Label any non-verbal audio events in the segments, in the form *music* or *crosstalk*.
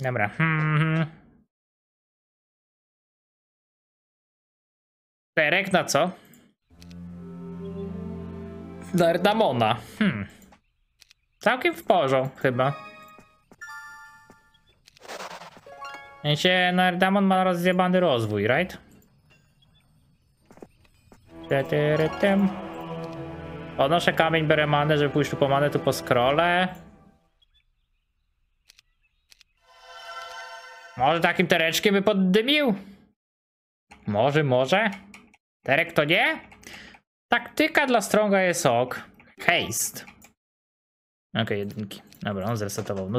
Dobra. Hmm. Terek na co? Nardamona. Hmm. Całkiem w porządku chyba. W sensie Nardamon ma rozjebany rozwój, right? Teteretem. Podnoszę kamień, biorę manę, żeby pójść tu po manę, tu po scrolle. Może takim tereczkiem by poddymił? Może, może. Terek to nie? Taktyka dla Stronga jest ok. Haste. Okej, okay, jedynki. Dobra, on zresetował.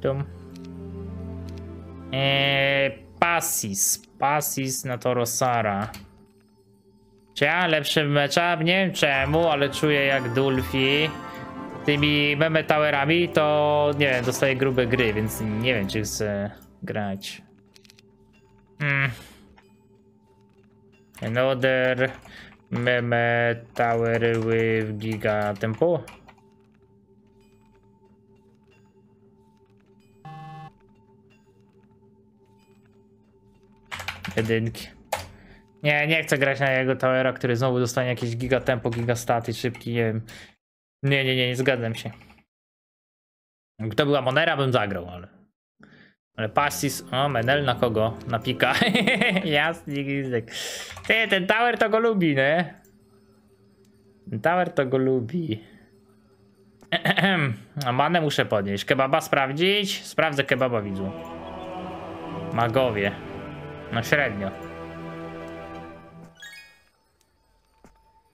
Tu. Eee, Passis. Passis na Torosara. Czy ja lepszy mecza? Nie wiem czemu, ale czuję jak Dulfi tymi meme towerami, to nie wiem, dostaję grube gry, więc nie wiem, czy chcę grać. Hmm. Another meme tower with giga tempo. Jedynki. Nie, nie chcę grać na jego towera, który znowu dostanie jakieś giga tempo, giga staty, szybki, nie wiem. Nie, nie, nie, nie zgadzam się. Gdyby to była Monera, bym zagrał, ale... Ale Passis... O, Menel na kogo? Na pika. *laughs* Jasny gwizdek. Ty, ten tower to go lubi, nie? Ten tower to go lubi. *clears throat* A manę muszę podnieść. Kebaba sprawdzić? Sprawdzę kebaba, widzu. Magowie. No średnio.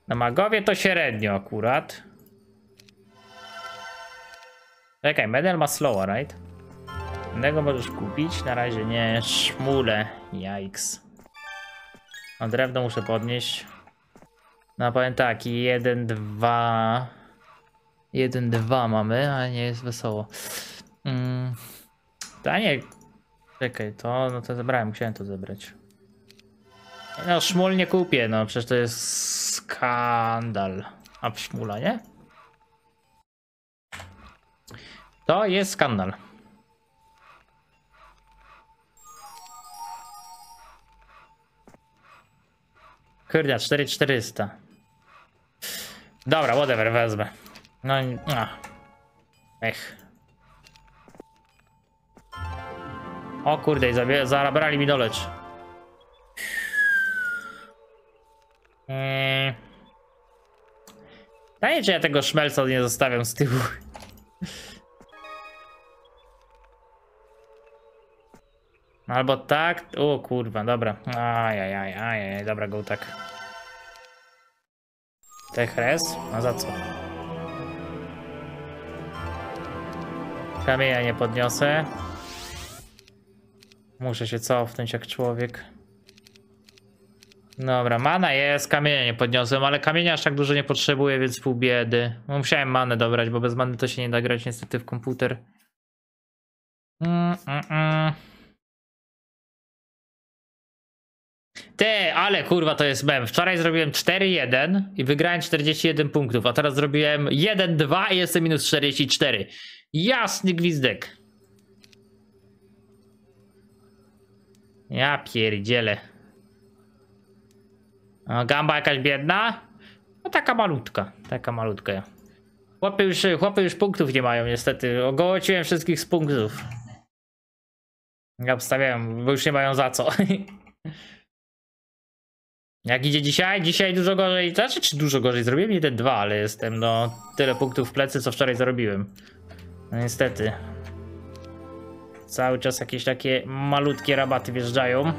Na magowie to średnio akurat. Czekaj, medal ma slowa, right? Innego możesz kupić, na razie nie. Szmule, jajks. A drewno muszę podnieść. No powiem tak, 1, 2... 1, 2 mamy, a nie jest wesoło. Mm. To nie... Czekaj, to, no to zebrałem, musiałem to zebrać. No, szmul nie kupię, no przecież to jest skandal. A szmula, nie? To jest skandal. Kurde, 4400. Dobra, whatever, wezmę. No, no. Ech. O kurde, zabrali mi dolecz. Eee. Daję, czy ja tego szmelca nie zostawiam z tyłu. Albo tak. O kurwa, dobra. Ajajaj, ajajaj, dobra, go tak. Techres? A za co? Kamienia nie podniosę. Muszę się cofnąć jak człowiek. Dobra, mana jest, kamienia nie podniosłem, ale kamienia aż tak dużo nie potrzebuję, więc pół biedy. No, musiałem manę dobrać, bo bez many to się nie da grać niestety w komputer. Mm, mm, mm. Ty, ale kurwa to jest mem. Wczoraj zrobiłem 4-1 i wygrałem 41 punktów, a teraz zrobiłem 1-2 i jestem minus 44. Jasny gwizdek. Ja pierdzielę. Gamba jakaś biedna? No taka malutka, taka malutka. Chłopy już, chłopy już punktów nie mają niestety. Ogołociłem wszystkich z punktów. Ja obstawiałem, bo już nie mają za co. *laughs* Jak idzie dzisiaj? Dzisiaj dużo gorzej. Znaczy, czy dużo gorzej? Zrobiłem 1-2, ale jestem no tyle punktów w plecy, co wczoraj zarobiłem. No niestety. Cały czas jakieś takie malutkie rabaty wjeżdżają.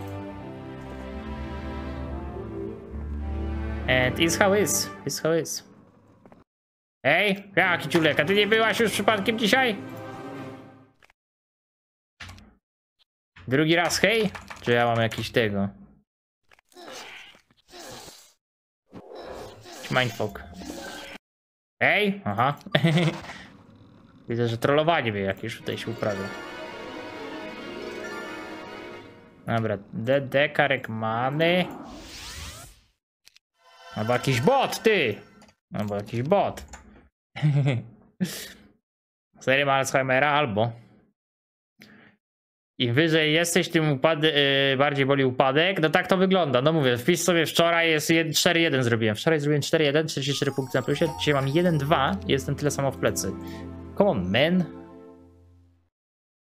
And is how is. Is how is. Ej, jaki ciulek, a ty nie byłaś już przypadkiem dzisiaj? Drugi raz hej? Czy ja mam jakiś tego? Mindfuck. Ej, aha. *laughs* Widzę, że trollowanie wie jakieś tutaj się uprawia. Dobra, DD, karek many. Albo jakiś bot, ty! No bo jakiś bot. *laughs* Serio ma Alzheimera albo. Im wyżej jesteś, tym upad yy, bardziej boli upadek. No tak to wygląda. No mówię, wpis sobie wczoraj jest jed- 4-1 zrobiłem. Wczoraj zrobiłem 4-1, 44 punkty na plusie. Dzisiaj mam 1-2 jestem tyle samo w plecy. Come on, man.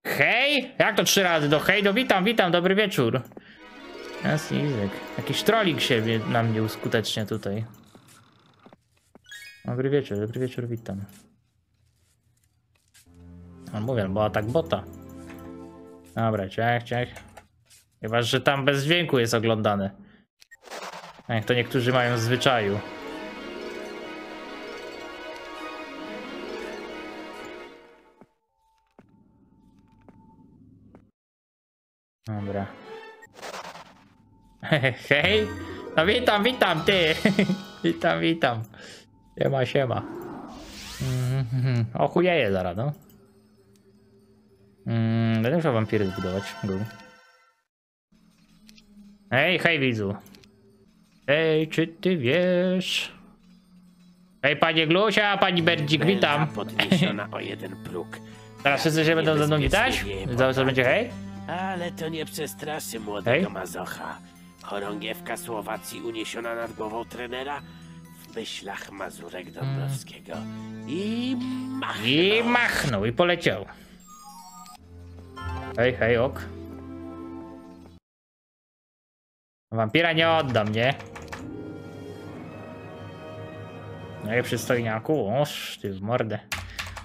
Hej! Jak to trzy razy? Do hej, do witam, witam, dobry wieczór. Jest Izek. Jakiś trolik się na mnie uskutecznia tutaj. Dobry wieczór, dobry wieczór, witam. No mówię, bo atak bota. Dobra, ciach, ciach. Chyba, że tam bez dźwięku jest oglądane. Jak to niektórzy mają w zwyczaju. Dobra. *laughs* Hej! No witam, witam ty! *laughs* witam, witam. Siema, siema. Mhm, Ochujeję zaraz, no. Mm, będę musiał wampiry zbudować. Hej, hej widzu. Hej, czy ty wiesz? Hej, panie Glusia, pani Berdzik, witam. Podniesiona *laughs* o jeden próg. Teraz wszyscy się będą ze mną witać? Zaraz co będzie hej? Ale to nie przestraszy młodego Hej. mazocha. Chorągiewka Słowacji uniesiona nad głową trenera w myślach Mazurek Dąbrowskiego. I machnął. I machnął i poleciał. Hej, hej, ok. Wampira nie oddam, nie? No i przystojniaku, oż ty w mordę.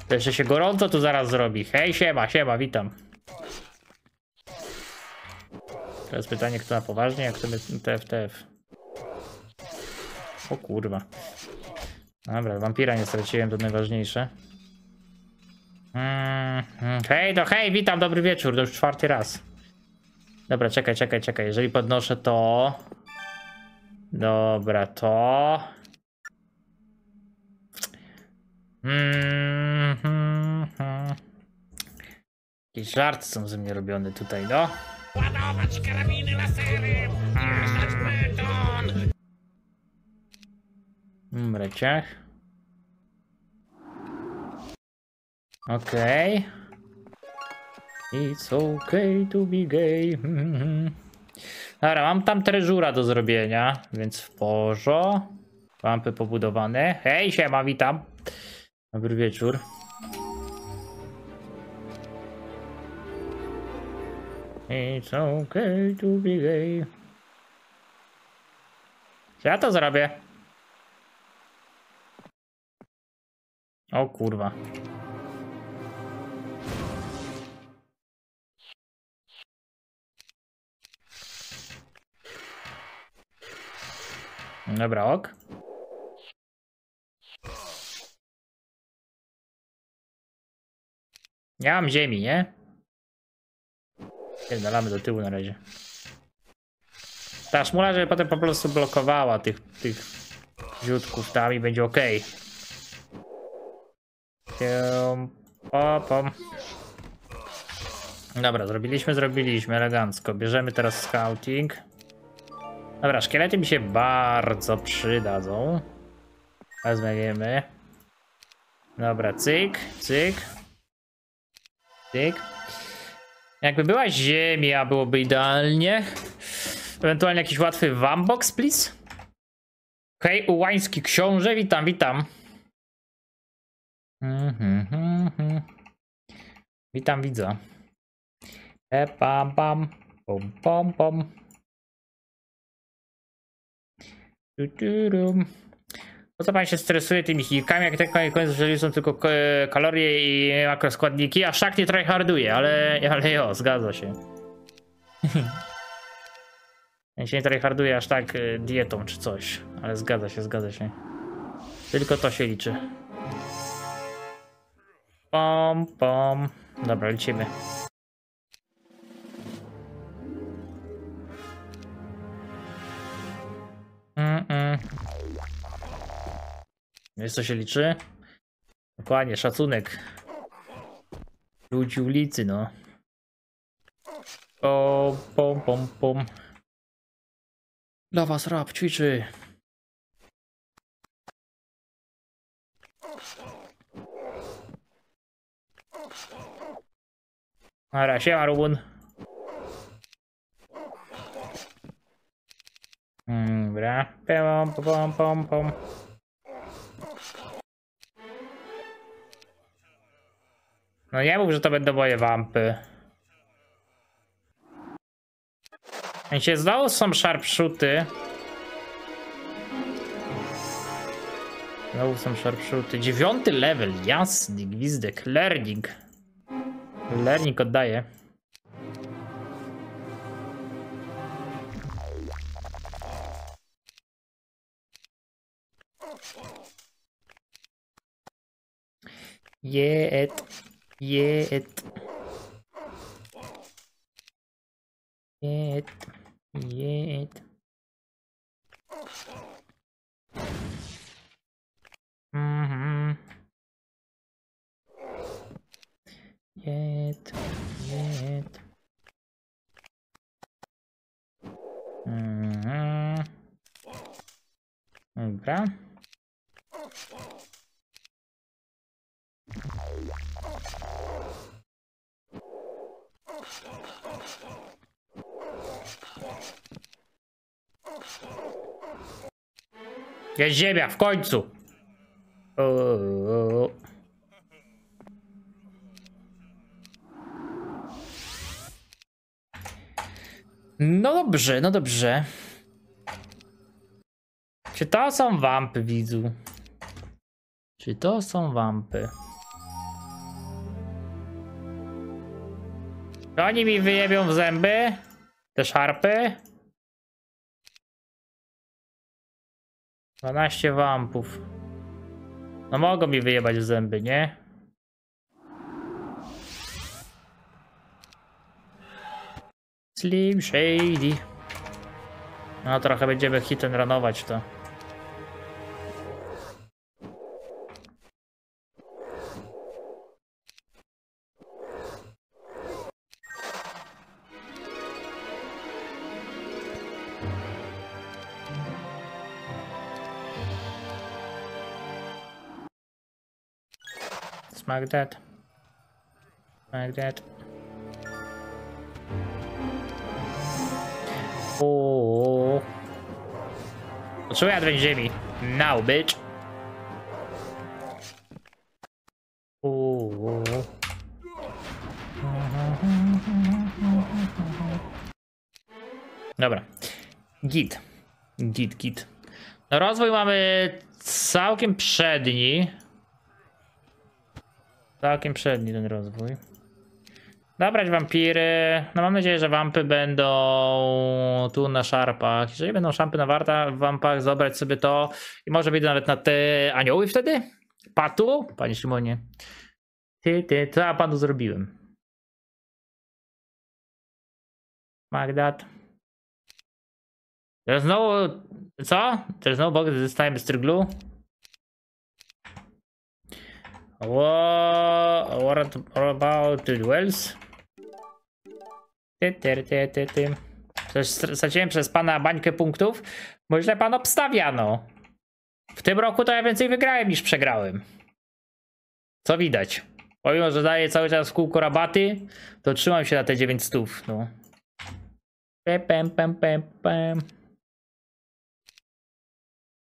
To jeszcze się gorąco tu zaraz zrobi. Hej, siema, siema, witam. Teraz pytanie, kto na poważnie, jak chcemy TFTF. O kurwa. Dobra, wampira nie straciłem, to najważniejsze. Mm, mm. Hej, to hej, witam, dobry wieczór, to już czwarty raz. Dobra, czekaj, czekaj, czekaj, jeżeli podnoszę to... Dobra, to... Mm, mm, mm. Jakieś żarty są ze mnie robione tutaj, no. Ładować karabiny lasery! Mieszać beton! Dobra, ciach. Okej. It's okay to be gay. *laughs* Dobra, mam tam treżura do zrobienia, więc w porzo. Lampy pobudowane. Hej, siema, witam. Dobry wieczór. It's okay to be gay. Ja to zrobię? O kurwa. Dobra, ok. Nie mam ziemi, nie? Pierdalamy do tyłu na razie. Ta szmula, żeby potem po prostu blokowała tych, tych ziutków tam i będzie ok. Pium, po, pom. Dobra, zrobiliśmy, zrobiliśmy, elegancko. Bierzemy teraz scouting. Dobra, szkielety mi się bardzo przydadzą. Weźmiemy. Dobra, cyk, cyk. Cyk. Jakby była ziemia, byłoby idealnie. Ewentualnie jakiś łatwy wambox, please. Hej, ułański książę, witam, witam. Mhm. Witam widza. E, pam, pam, pom, pom, pom. Po co pan się stresuje tymi chwilkami, jak tak koniec końców, jeżeli są tylko kalorie i makroskładniki, aż tak nie tryharduje, ale, ale jo, zgadza się. *laughs* Ja się nie tryharduje aż tak e, dietą czy coś, ale zgadza się, zgadza się. Tylko to się liczy. Pom, pom. Dobra, lecimy. Mm -mm. Wiesz co się liczy? Dokładnie, szacunek. Ludzi ulicy, no. Pom, pom, pom, pom. Dla was rap ćwiczy. Dobra, siema Rubun. Mm, Dobra. Pom, pom, pom, pom. No nie mów, że to będą moje wampy. I się zdało, są sharpshooty. Znowu są sharpshooty. Dziewiąty level, jasny gwizdek, learning. Learning oddaje. Yeah. Yeah. Yeah. Mm-hmm. Yet. Jest ziemia, w końcu! No dobrze, no dobrze. Czy to są wampy, widzu? Czy to są wampy? Czy oni mi wyjebią w zęby? Te szarpy? 12 wampów. No mogą mi wyjebać zęby, nie? Slim Shady. No trochę będziemy hit and runować to. Smack that. Smack that. O. Potrzebuję adwent ziemi. Now, bitch. O. Dobra. Git. Git, git. No rozwój mamy całkiem przedni. Całkiem przedni ten rozwój. Dobrać wampiry. No mam nadzieję, że wampy będą tu na szarpach. Jeżeli będą szampy na warta, wampach, zabrać sobie to i może być nawet na te anioły wtedy? Patu? Panie Szymonie. Ty, ty, co ja panu zrobiłem? Magdat. Teraz znowu, co? Teraz znowu bog zostajemy z tryglu? What, what, about the duels? Ty, ty, ty, ty, ty. Przecież straciłem przez pana bańkę punktów, bo źle pan obstawia, no. W tym roku to ja więcej wygrałem niż przegrałem. Co widać. Pomimo, że daję cały czas w kółko rabaty, to trzymam się na te 900, no. Pem, pem, pem, pem.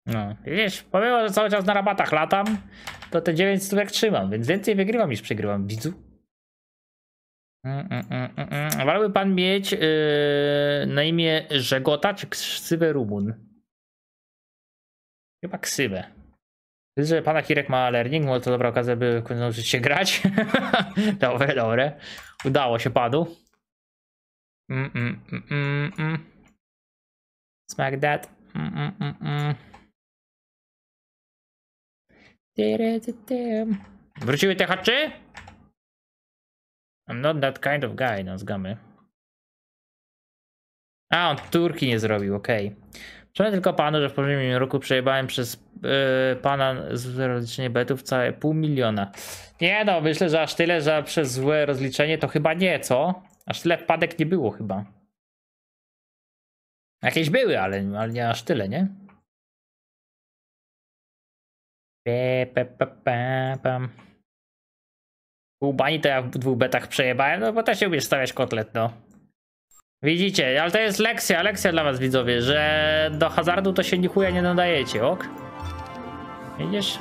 No, wiesz, pomimo, że cały czas na rabatach latam, to te 9 stówek trzymam, więc więcej wygrywam niż przegrywam, widzu. Mm, mm, mm, mm, mm. Wolałby pan mieć yy, na imię Żegota czy ksywę Rumun? Chyba ksywę. Widzę, że pana Hirek ma learning, może to dobra okazja, by nauczyć się grać. *laughs* dobre, dobre. Udało się panu. Mm, mm, mm, mm, mm. Smack that. Mm, mm, mm, mm. Wróciły te haczy? I'm not that kind of guy, no zgamy. A, on turki nie zrobił, okej. Okay. Przypomnę tylko panu, że w poprzednim roku przejebałem przez yy, pana złe rozliczenie betów całe pół miliona. Nie no, myślę, że aż tyle, że przez złe rozliczenie to chyba nie, co? Aż tyle wpadek nie było chyba. Jakieś były, ale, ale nie aż tyle, nie? Pół bani to ja w dwóch betach przejebałem, no bo też się umiesz stawiać kotlet, no. Widzicie, ale to jest lekcja, lekcja dla was widzowie, że do hazardu to się ni chuja nie nadajecie, ok? Widzisz?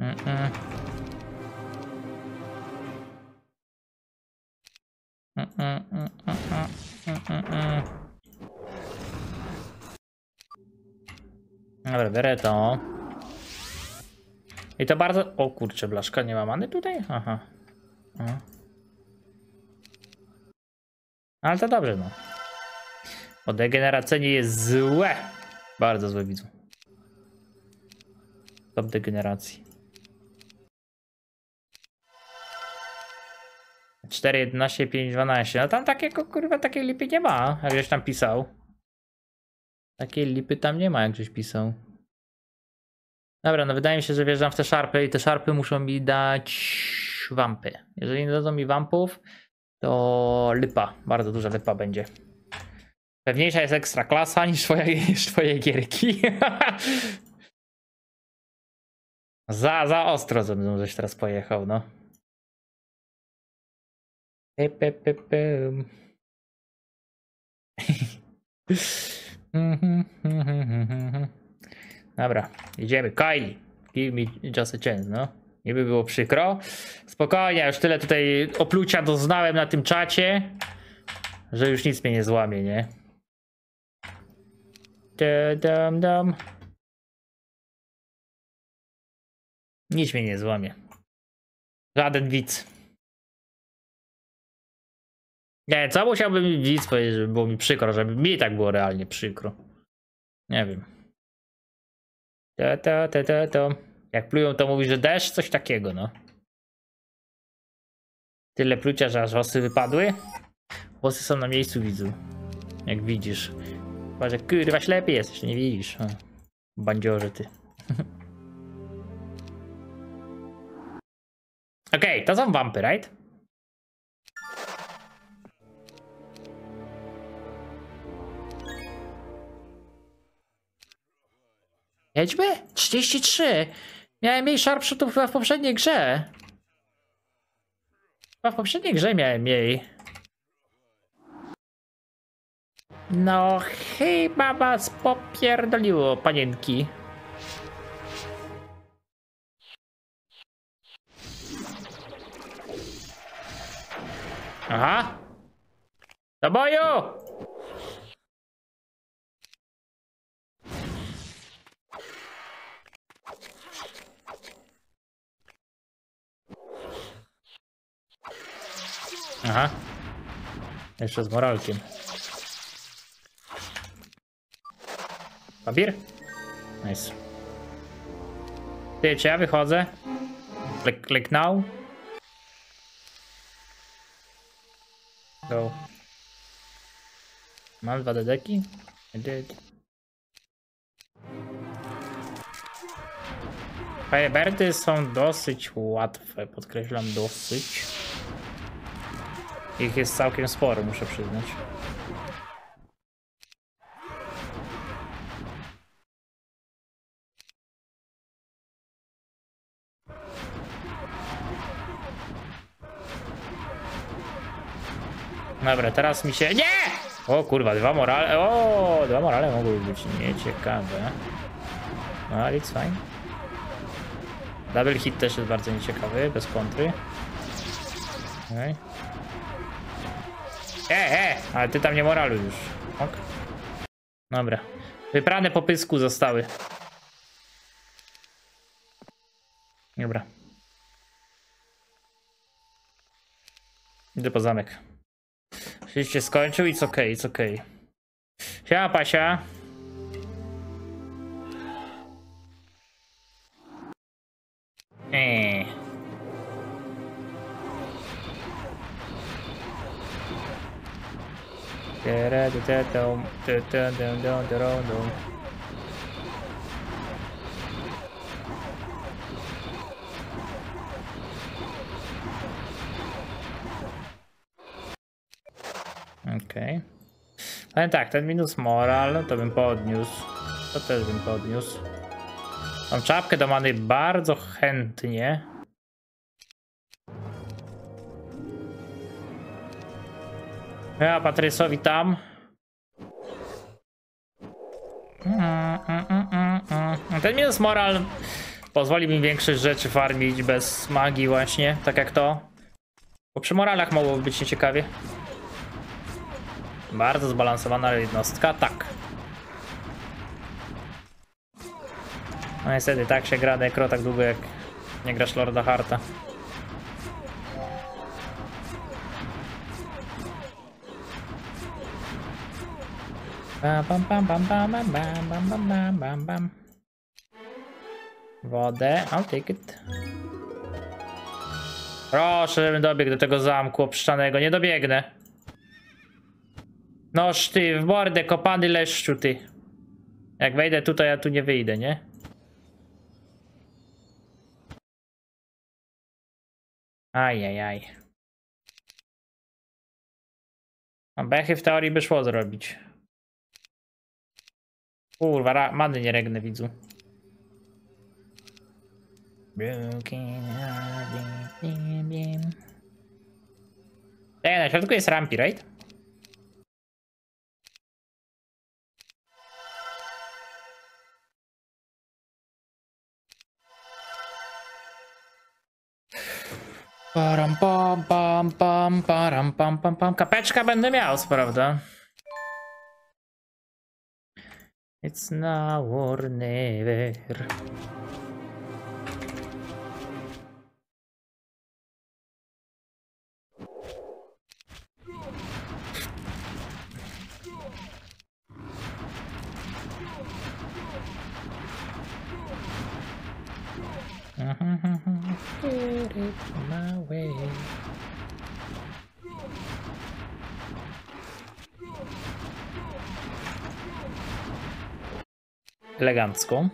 Mm-mm. Mm-mm, mm-mm, Dobra, biorę to. I to bardzo... O kurczę, blaszka, nie ma many tutaj? Aha. Ale to dobrze, no. Bo degeneracyjnie jest złe. Bardzo złe widzą. Top degeneracji. 4, 11, 5, 12. No tam takiego kurwa takiej lipy nie ma, jak żeś tam pisał. Takiej lipy tam nie ma, jak żeś pisał. Dobra, no wydaje mi się, że wjeżdżam w te szarpy i te szarpy muszą mi dać wampy. Jeżeli nie dadzą mi wampów, to lipa, bardzo duża lipa będzie. Pewniejsza jest ekstra klasa niż twoje, *laughs* niż twoje gierki. *laughs* za, za ostro ze mną żeś teraz pojechał, no. Pe, pe, pem. *laughs* Dobra, idziemy. Kylie, give me just a chance, no. Nie by było przykro. Spokojnie, już tyle tutaj oplucia doznałem na tym czacie, że już nic mnie nie złamie, nie? Da, dam, dam. Nic mnie nie złamie. Żaden widz. Nie, co musiałby mi widz powiedzieć, żeby było mi przykro, żeby mi tak było realnie przykro. Nie wiem. Ta, ta, ta, ta, ta. Jak plują, to mówi, że deszcz, coś takiego, no. Tyle plucia, że aż włosy wypadły. Włosy są na miejscu, widzu. Jak widzisz. Chyba, że kurwa ślepy jesteś, nie widzisz. O, bandziorze ty. *laughs* Okej, okay, to są wampy, right? Jedźmy? 33. Miałem mniej sharpshootów chyba w poprzedniej grze. Chyba w poprzedniej grze miałem mniej. No, chyba was popierdoliło, panienki. Aha. Do boju! Aha. Jeszcze z moralkiem. Papier? Nice. Ty, czy ja wychodzę? Click, click now. Go. Mam dwa dedeki? I did. Fireberty są dosyć łatwe, podkreślam dosyć. Ich jest całkiem sporo, muszę przyznać. Dobra, teraz mi się... Nie! O kurwa, dwa morale... O, dwa morale mogły być nieciekawe. No, ale it's fine. Double hit też jest bardzo nieciekawy, bez kontry. Okay. E, e, ale ty tam nie moralu już. Ok. Dobra. Wyprane po pysku zostały. Dobra. Idę po zamek. Oczywiście skończył i co okej, co okej. Siema Pasia. Eee. Okej. Okay. Ale tak, ten minus moral to bym podniósł. To też bym podniósł. Mam czapkę do many bardzo chętnie. Ja Patrysowi tam. Mm, mm, mm, mm, mm. Ten minus moral pozwoli mi większość rzeczy farmić bez magii właśnie, tak jak to. Bo przy moralach mogłoby być nieciekawie. Bardzo zbalansowana jednostka, tak. No niestety tak się gra Necro tak długo jak nie grasz Lorda Harta. Bam, bam, bam, bam, bam, bam, bam, bam, bam, bam. Wodę, I'll take it. Proszę, żebym dobiegł do tego zamku obszczanego. Nie dobiegnę. Noż ty, w mordę, kopany leszczu, ty. Jak wejdę tutaj, ja tu nie wyjdę, nie? Ajajaj. A bechy w teorii by szło zrobić. Kurwa, many nie regnę, widzu. Ej, na środku jest rampi, right? Param pam pam pam param pam pam pam. Kapeczka będę miał, co prawda. It's now or never. Mm-hmm. Get it my way. Elegancko.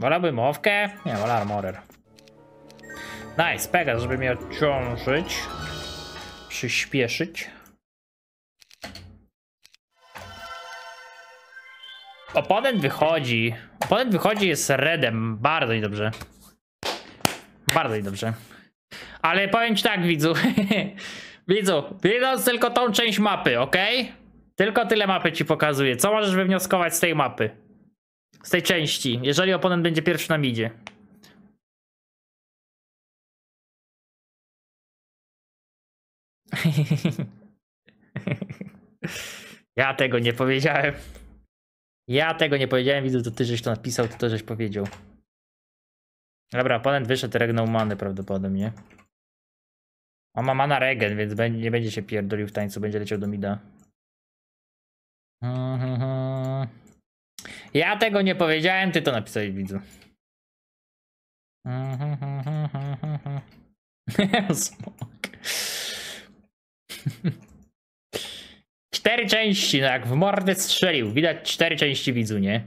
Wolałbym owkę? Nie, wolę armorer. Nice, Pegas, żeby mnie odciążyć. Przyspieszyć. Oponent wychodzi. Oponent wychodzi jest redem. Bardzo i dobrze. Bardzo i dobrze. Ale powiem ci tak, widzu. *laughs* widzu, widząc tylko tą część mapy, ok? Tylko tyle mapy ci pokazuję. Co możesz wywnioskować z tej mapy? Z tej części, jeżeli oponent będzie pierwszy na midzie. *laughs* ja tego nie powiedziałem. Ja tego nie powiedziałem, widzę, to ty żeś to napisał, to ty żeś powiedział. Dobra, oponent wyszedł, regnął many prawdopodobnie. On ma mana regen, więc nie będzie się pierdolił w tańcu, będzie leciał do mida. Ja tego nie powiedziałem, ty to napisałeś, widzu. *laughs* Cztery części, no jak w mordę strzelił. Widać cztery części widzu, nie?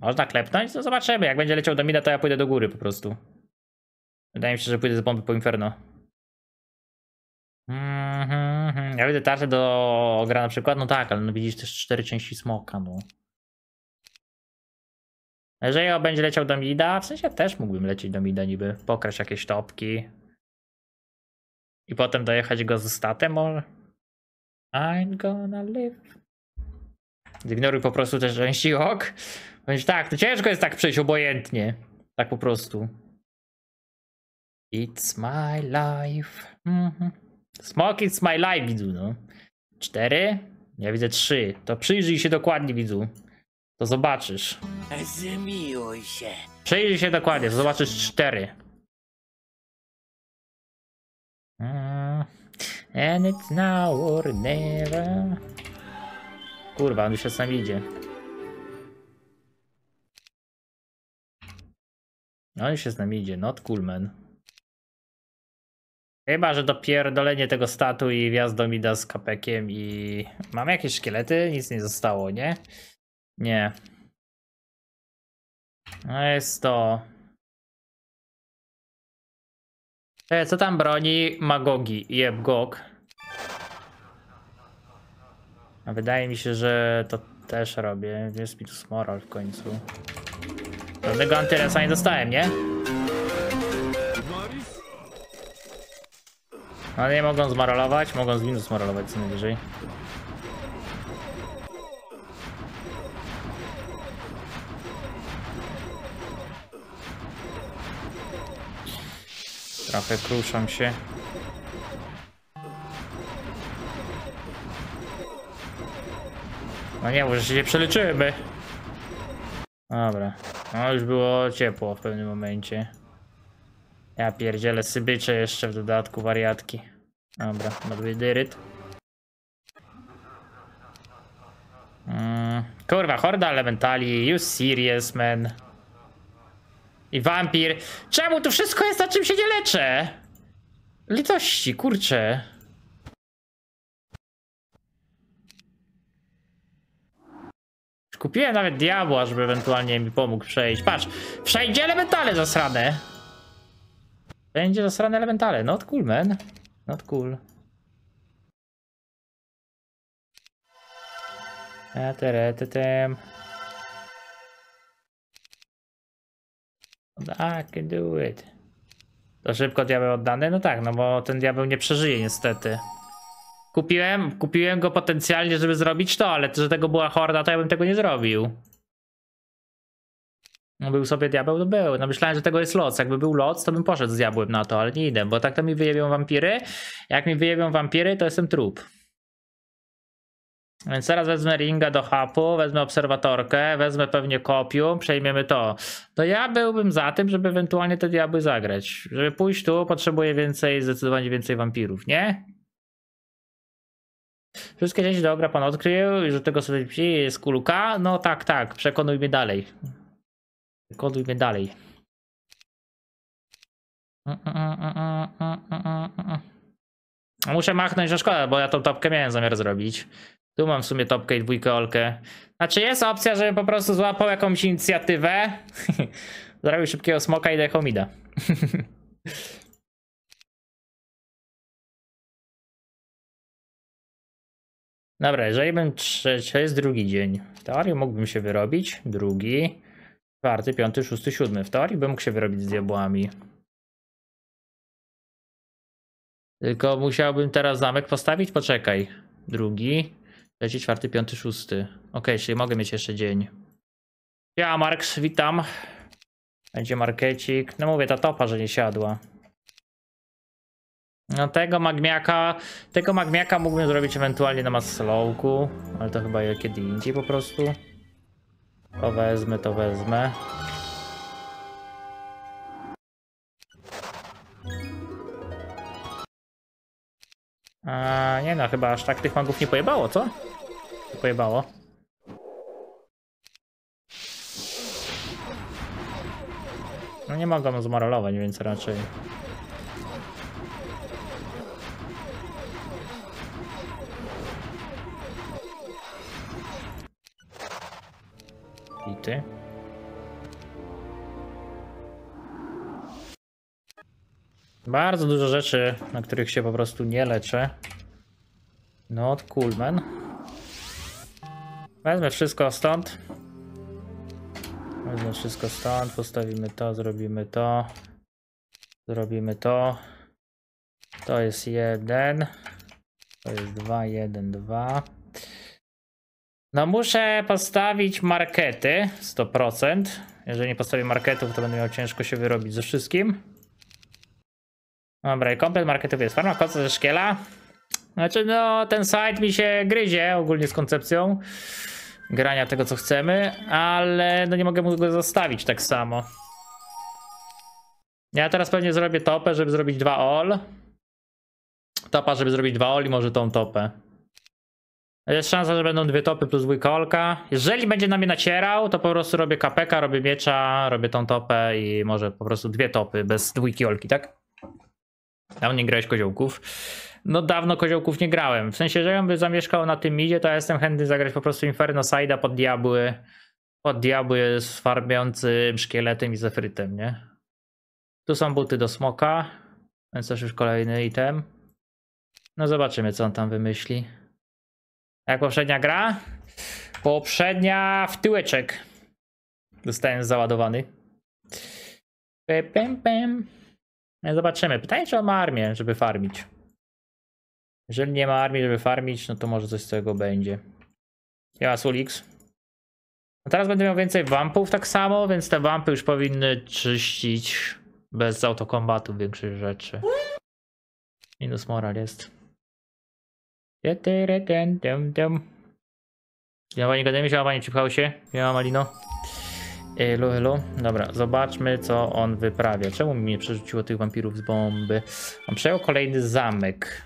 Można klepnąć? To zobaczymy. Jak będzie leciał do mida, to ja pójdę do góry po prostu. Wydaje mi się, że pójdę z bomby po Inferno. Mhm, Ja widzę tarczę do gra na przykład, no tak, ale no widzisz też cztery części smoka, no. Jeżeli on będzie leciał do mida, w sensie też mógłbym lecieć do mida niby, pokraść jakieś topki. I potem dojechać go ze statem, może? I'm gonna live. Zignoruj po prostu te części ok. Będzie tak, to ciężko jest tak przejść obojętnie. Tak po prostu. It's my life. Mhm. Smoke it's my life, widzu, no. Cztery? Ja widzę trzy. To przyjrzyj się dokładnie, widzu. To zobaczysz. Zmiłuj się. Przyjrzyj się dokładnie, to zobaczysz cztery. Mm. And it's now or never. Kurwa, on już się sam idzie. On już się z nami idzie, not cool man. Chyba, że dopierdolenie tego statu i wjazd do mida z kapekiem i... Mamy jakieś szkielety? Nic nie zostało, nie? Nie. No jest to... E, co tam broni? Magogi. Jeb gog. A wydaje mi się, że to też robię. Jest mi tu moral w końcu. Żadnego antyresa nie dostałem, nie? No nie mogą zmarolować, mogą z minus zmarolować co najwyżej. Trochę kruszam się. No nie, może się nie przeliczymy. Dobra. No już było ciepło w pewnym momencie. Ja pierdzielę sybycze jeszcze w dodatku wariatki. Dobra, dyryt. Mm, kurwa, horda elementali, you serious man. I wampir. Czemu tu wszystko jest na czym się nie leczę? Litości, kurczę. Kupiłem nawet diabła, żeby ewentualnie mi pomógł przejść. Patrz, wszędzie elementale zasrane. Będzie zasrane elementale. Not cool, man. Not cool. A teretetem. I can do it. To szybko diabeł oddany? No tak, no bo ten diabeł nie przeżyje niestety. Kupiłem, kupiłem go potencjalnie, żeby zrobić to, ale to, że tego była horda, to ja bym tego nie zrobił. Był sobie diabeł, to był. No myślałem, że tego jest loc. Jakby był loc, to bym poszedł z diabłem na to, ale nie idę, bo tak to mi wyjebią wampiry. Jak mi wyjebią wampiry, to jestem trup. Więc teraz wezmę ringa do hapu, wezmę obserwatorkę, wezmę pewnie kopium, przejmiemy to. To ja byłbym za tym, żeby ewentualnie te diabły zagrać. Żeby pójść tu, potrzebuję więcej, zdecydowanie więcej wampirów, nie? Wszystkie części dobra pan odkrył i że tego sobie jest kuluka? No tak, tak, przekonuj mnie dalej. Mnie dalej. Muszę machnąć, że szkoda, bo ja tą topkę miałem zamiar zrobić. Tu mam w sumie topkę i dwójkę olkę. Znaczy jest opcja, żebym po prostu złapał jakąś inicjatywę. *laughs* Zrobił szybkiego smoka i dechał mida. *laughs* Dobra, jeżeli bym trzeci, to jest drugi dzień. W teorii mógłbym się wyrobić. Drugi, czwarty, piąty, szósty, siódmy. W teorii bym mógł się wyrobić z diabłami. Tylko musiałbym teraz zamek postawić? Poczekaj. Drugi, trzeci, czwarty, piąty, szósty. Ok, czyli mogę mieć jeszcze dzień. Ja, Marks, witam. Będzie markecik. No mówię, ta topa, że nie siadła. No tego magmiaka, tego magmiaka mógłbym zrobić ewentualnie na maslowku, ale to chyba kiedy indziej po prostu. To wezmę, to wezmę. A, nie no, chyba aż tak tych magów nie pojebało, co? Nie pojebało. No nie mogą zmarolować, więc raczej... Bity. Bardzo dużo rzeczy, na których się po prostu nie leczę. Not cool, man. Wezmę wszystko stąd. Wezmę wszystko stąd, postawimy to, zrobimy to. Zrobimy to. To jest jeden. To jest dwa, jeden, dwa. No muszę postawić markety 100%. Jeżeli nie postawię marketów, to będę miał ciężko się wyrobić ze wszystkim. Dobra, i komplet marketów jest. Farmakoca ze szkiela. Znaczy, no, ten site mi się gryzie ogólnie z koncepcją grania tego, co chcemy, ale no nie mogę mu go zostawić tak samo. Ja teraz pewnie zrobię topę, żeby zrobić dwa all. Topa, żeby zrobić dwa all i może tą topę. Jest szansa, że będą dwie topy plus dwójka olka. Jeżeli będzie na mnie nacierał, to po prostu robię kapeka, robię miecza, robię tą topę i może po prostu dwie topy bez dwójki olki, tak? Dawno nie grałeś koziołków. No dawno koziołków nie grałem. W sensie, że ja by zamieszkał na tym midzie, to ja jestem chętny zagrać po prostu Inferno Side'a pod diabły. Pod diabły z farbiącym szkieletem i zefrytem, nie? Tu są buty do smoka, więc też już kolejny item. No zobaczymy, co on tam wymyśli. Jak poprzednia gra? Poprzednia w tyłeczek. Zostałem załadowany. Pem, pem. No, Zobaczymy. Pytanie, czy on ma armię, żeby farmić. Jeżeli nie ma armii, żeby farmić, no to może coś z tego będzie. Ja Sulix. No teraz będę miał więcej wampów tak samo, więc te wampy już powinny czyścić bez autokombatu większych rzeczy. Minus moral jest. Ja pani gadamy się, pani przypchał się. Ja Malino. Elo, elo. Dobra, zobaczmy co on wyprawia. Czemu mi nie przerzuciło tych wampirów z bomby? On przejął kolejny zamek.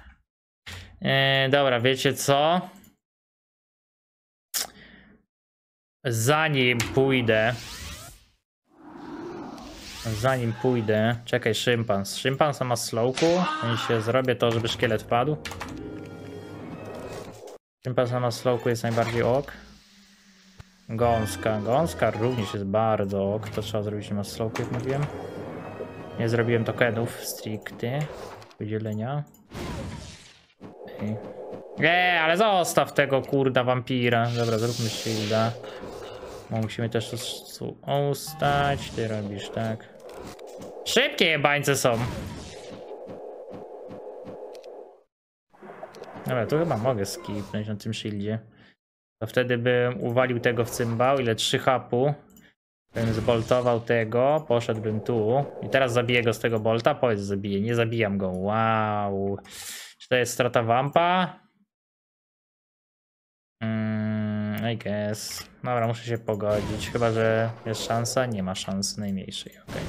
E, dobra, wiecie co? Zanim pójdę. Zanim pójdę. Czekaj, szympans. Szympans ma slowku. Się zrobię to, żeby szkielet wpadł. Szympans na slowku jest najbardziej ok. Gąska. Gąska również jest bardzo ok. To trzeba zrobić na slowku, jak mówiłem. Nie zrobiłem tokenów stricte. Podzielenia. Ej. Nie, ale zostaw tego kurda wampira. Dobra, zróbmy shielda. Bo musimy też ustać. Ty robisz tak. Szybkie jebańce są. Dobra, tu chyba mogę skipnąć na tym shieldzie. To wtedy bym uwalił tego w cymbał, ile 3 hapu. Bym zboltował tego, poszedłbym tu. I teraz zabiję go z tego bolta. Powiedz, zabiję. Nie zabijam go. Wow. Czy to jest strata wampa? Mm, I guess. Dobra, muszę się pogodzić. Chyba, że jest szansa. Nie ma szans najmniejszej. okej.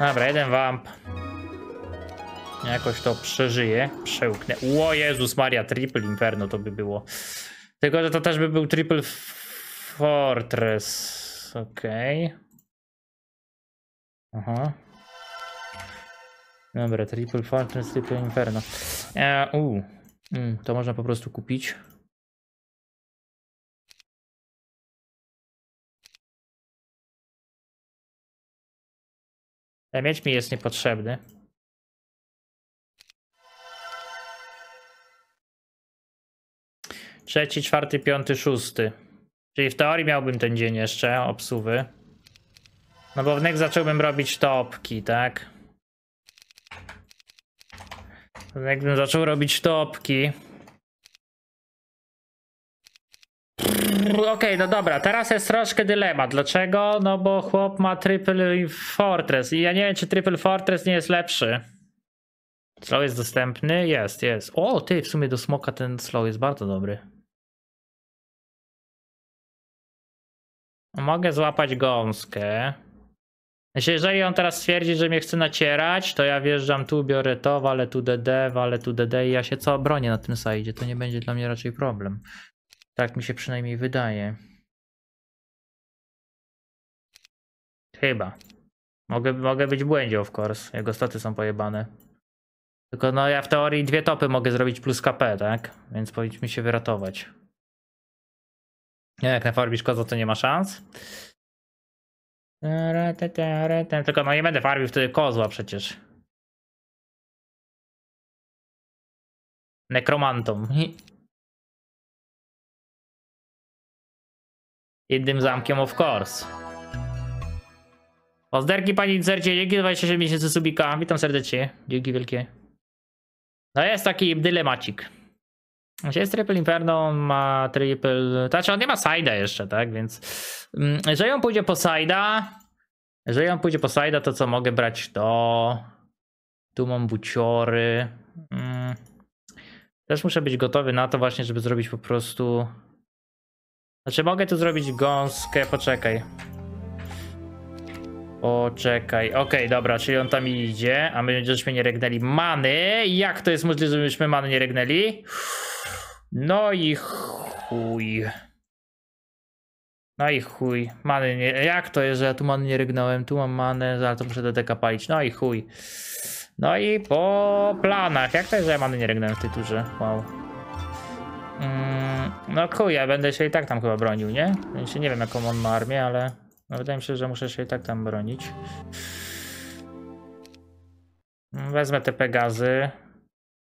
Dobra, jeden wamp. Jakoś to przeżyje. Przełknę. O Jezus Maria, triple inferno to by było. Tylko, że to też by był triple fortress. Okej. Aha. Dobra, triple fortress, triple inferno. E, u. Mm, to można po prostu kupić. Ten miecz mi jest niepotrzebny. Trzeci, czwarty, piąty, szósty. Czyli w teorii miałbym ten dzień jeszcze obsuwy. No bo w next zacząłbym robić topki, tak? Jakbym zaczął robić topki. Okej, no dobra, teraz jest troszkę dylemat. Dlaczego? No bo chłop ma Triple Fortress i ja nie wiem, czy Triple Fortress nie jest lepszy. Slow jest dostępny? Jest, jest. O, ty, w sumie do smoka ten slow jest bardzo dobry. Mogę złapać gąskę. Znaczy, jeżeli on teraz stwierdzi, że mnie chce nacierać, to ja wjeżdżam tu, biorę to, walę tu DD, walę tu DD i ja się co bronię na tym sajdzie. To nie będzie dla mnie raczej problem. Tak mi się przynajmniej wydaje. Chyba. Mogę, mogę być w błędzie, of course. Jego staty są pojebane. Tylko no ja w teorii dwie topy mogę zrobić plus KP, tak? Więc powinniśmy się wyratować. Jak na farbisz koza, to nie ma szans. Tylko no nie będę farbił wtedy kozła przecież. Nekromantą. Jednym zamkiem of course. Pozderki pani Incercie, dzięki za 27 miesięcy subika. Witam serdecznie. Dzięki wielkie. No jest taki dylemacik. Znaczy Jest Triple Inferno, ma triple... Znaczy on nie ma side'a jeszcze, tak? Więc mm, jeżeli on pójdzie po side'a, jeżeli on pójdzie po side'a, to co mogę brać to... Tu mam buciory. Mm. Też muszę być gotowy na to właśnie, żeby zrobić po prostu... Znaczy mogę tu zrobić gąskę, poczekaj. Poczekaj, okej, dobra, czyli on tam idzie, a my żeśmy nie regnęli many. Jak to jest możliwe, że myśmy many nie regnęli? No i chuj. No i chuj. Many nie... Jak to jest, że ja tu many nie regnąłem? Tu mam manę, to muszę DDK palić. No i chuj. No i po planach. Jak to jest, że ja many nie regnąłem w tej turze? Wow. Mm, no chuj, ja będę się i tak tam chyba bronił, nie? Sensie nie wiem jaką on ma armię, ale no wydaje mi się, że muszę się i tak tam bronić. Wezmę te Pegazy.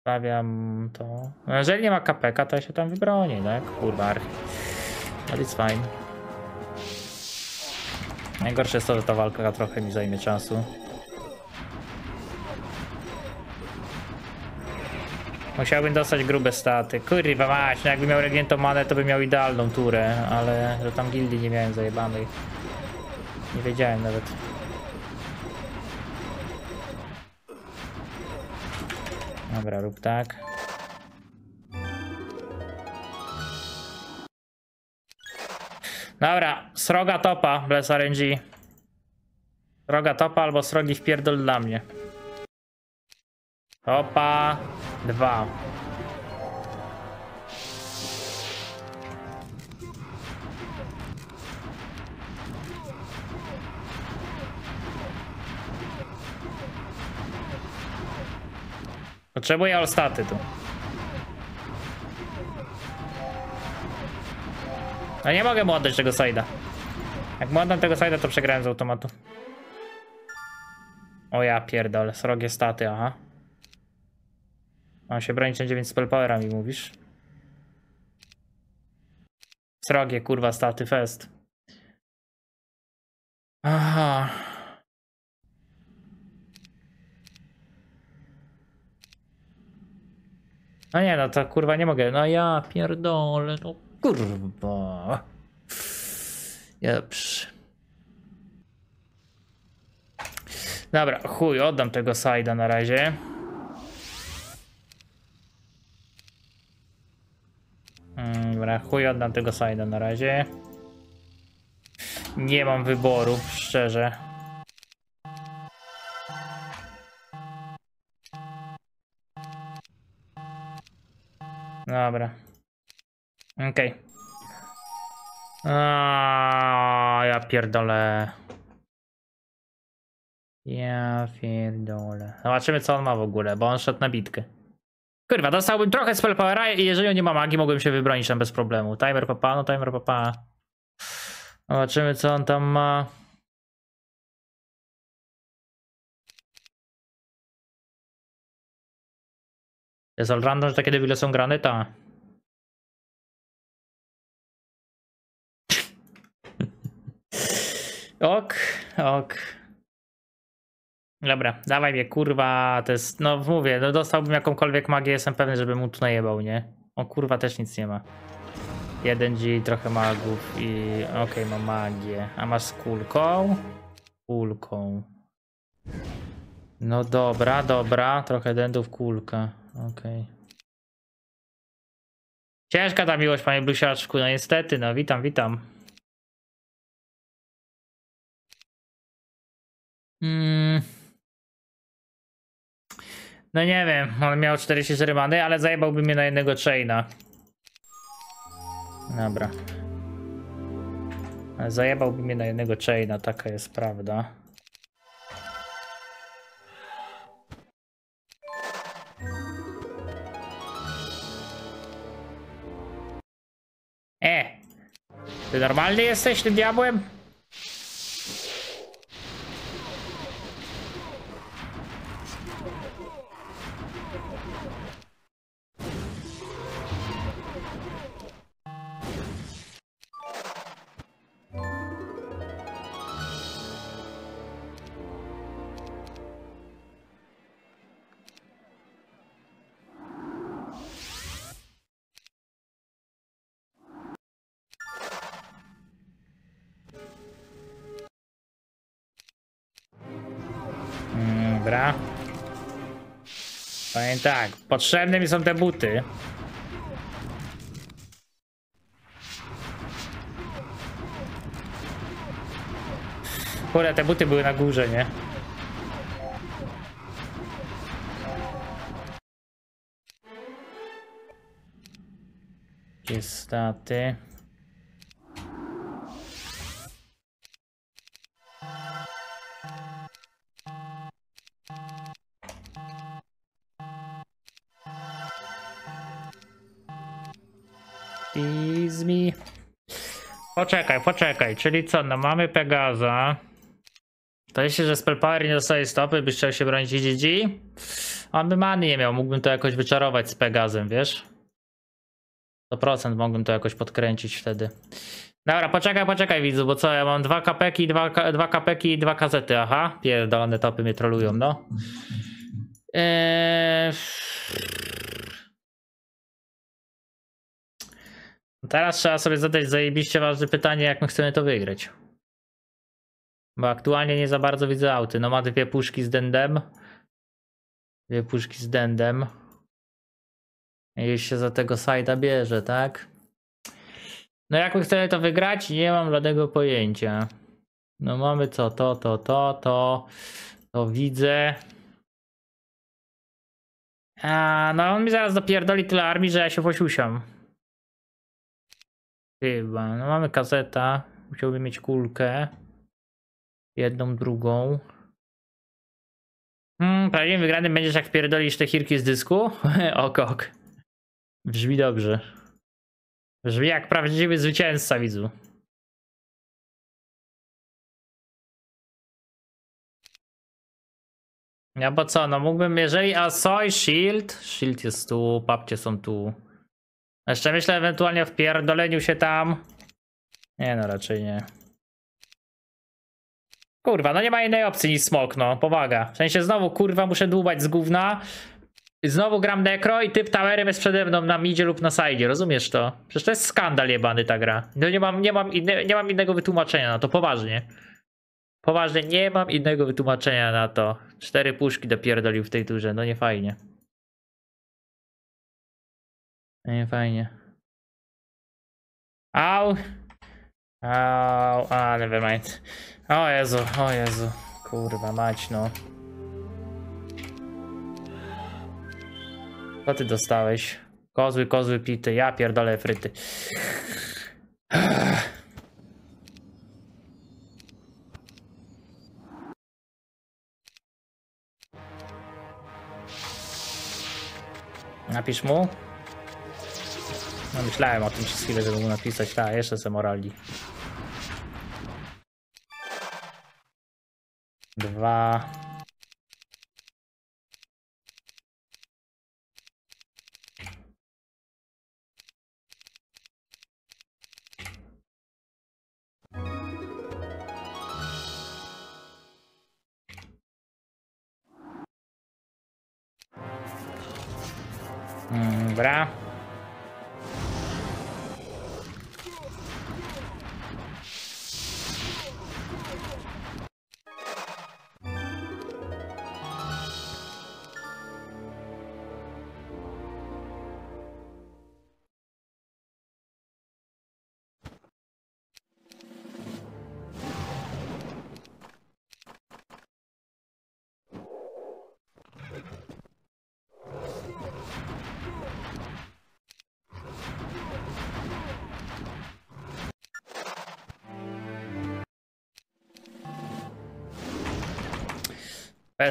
Stawiam to. No jeżeli nie ma KPK, to ja się tam wybroni, tak? Kurwa, archi. But it's fine. Najgorsze jest to, że ta walka trochę mi zajmie czasu. Musiałbym dostać grube staty. Kurwa mać, no jakbym miał regniętą manę, to bym miał idealną turę, ale że tam gildii nie miałem zajebanej. Nie wiedziałem nawet. Dobra, rób tak. Dobra, sroga topa, bez RNG. Sroga topa albo srogi wpierdol dla mnie. Topa 2. Potrzebuję olstaty tu. No nie mogę mu oddać tego side'a. Jak mu oddam tego side'a, to przegrałem z automatu. O ja pierdolę, srogie staty, aha. Mam się bronić na 9 spellpowerami, mówisz? Srogie, kurwa, staty fest. Aha. No nie, no to kurwa nie mogę. No ja pierdolę, no kurwa. Dobrze. Dobra, chuj, oddam tego side'a na razie. Dobra, chuj, oddam tego side'a na razie. Nie mam wyboru, szczerze. Dobra. Okej. Okay. Ja pierdolę. Ja pierdolę. Zobaczymy co on ma w ogóle, bo on szedł na bitkę. Kurwa, dostałbym trochę spellpowera i jeżeli on nie ma magii, mogłem się wybronić tam bez problemu. Timer papa, no timer papa. Zobaczymy co on tam ma. Jest all że takie debile są grane? Ta. *laughs* ok, ok. Dobra, dawaj mnie, kurwa, to jest, no mówię, no dostałbym jakąkolwiek magię, jestem pewny, żeby mu tu najebał, nie? O kurwa, też nic nie ma. 1G, trochę magów i okej, okay, mam magię. A masz z kulką? Kulką. No dobra, dobra, trochę dendów, kulka. Okej. Okay. Ciężka ta miłość, panie Blusiaczku, no niestety, no witam, witam. Mm. No nie wiem, on miał 44 many, ale zajebałby mnie na jednego chaina. Dobra. Zajebałby mnie na jednego chaina, taka jest prawda. Ty normalny jesteś tym diabłem? Potrzebne mi są te buty. Kurde, te buty były na górze, nie? Gdzie me. Poczekaj, poczekaj, czyli co, no mamy Pegaza. To jeśli, że Spellpower nie dostaje stopy, byś chciał się bronić GG. On by many nie miał, mógłbym to jakoś wyczarować z Pegazem, wiesz? 100% mógłbym to jakoś podkręcić wtedy. Dobra, poczekaj, poczekaj widzu, bo co, ja mam dwa kapeki, dwa, dwa kapeki i dwa kazety, aha. Pierdolone topy mnie trolują, no. Eee... Teraz trzeba sobie zadać zajebiście ważne pytanie, jak my chcemy to wygrać. Bo aktualnie nie za bardzo widzę auty. No ma dwie puszki z dendem. Dwie puszki z dendem. I się za tego sajda bierze, tak? No jak my chcemy to wygrać? Nie mam żadnego pojęcia. No mamy co? To, to, to, to. To widzę. A, no on mi zaraz dopierdoli tyle armii, że ja się posiusiam. Chyba. No mamy kazeta. Musiałbym mieć kulkę. Jedną, drugą. Hmm, prawdziwym wygranym będziesz jak wpierdolisz te chirki z dysku? *laughs* o kok. Brzmi dobrze. Brzmi jak prawdziwy zwycięzca, widzu. Ja bo co, no mógłbym, jeżeli Asoy, Shield, Shield jest tu, papcie są tu. Jeszcze myślę ewentualnie o wpierdoleniu się tam. Nie no, raczej nie. Kurwa, no nie ma innej opcji niż smok, no, powaga. W sensie znowu, kurwa, muszę dłubać z gówna. Znowu gram Necro i typ towerem jest przede mną na midzie lub na side, rozumiesz to? Przecież to jest skandal jebany ta gra. No nie mam, nie mam, inne, nie mam innego wytłumaczenia na to, poważnie. Poważnie, nie mam innego wytłumaczenia na to. Cztery puszki dopierdolił w tej turze, no nie fajnie. Nie fajnie. Au. Au, a nevermind. O Jezu, o Jezu. Kurwa mać no. Co ty dostałeś? Kozły, kozły pity. Ja pierdolę fryty. Napisz mu. No myślałem o tym przez chwilę, żeby mu napisać. Tak, jeszcze se morali. Dwa. Mm, Dobra.